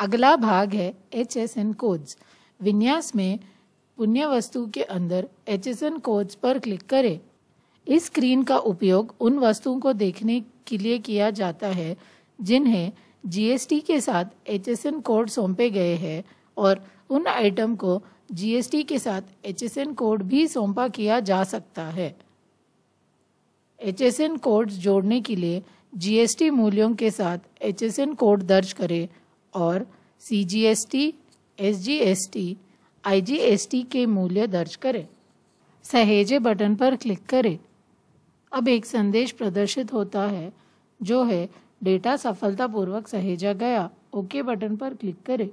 अगला भाग है एच एस एन कोड्स विन्यास में पुण्य वस्तु के अंदर एच एस एन कोड्स पर क्लिक करें। इस स्क्रीन का उपयोग उन वस्तुओं को देखने के लिए किया जाता है, जिन्हें जीएसटी के साथ एच एस एन कोड सौंपे गए हैं और उन आइटम को जीएसटी के साथ एच एस एन कोड भी सौंपा किया जा सकता है। एच एस एन कोड जोड़ने के लिए जीएसटी मूल्यों के साथ एच एस एन कोड दर्ज करें और C G S T S G S T I G S T के मूल्य दर्ज करें। सहेजे बटन पर क्लिक करें। अब एक संदेश प्रदर्शित होता है, जो है, डेटा सफलतापूर्वक सहेजा गया। ओके बटन पर क्लिक करें।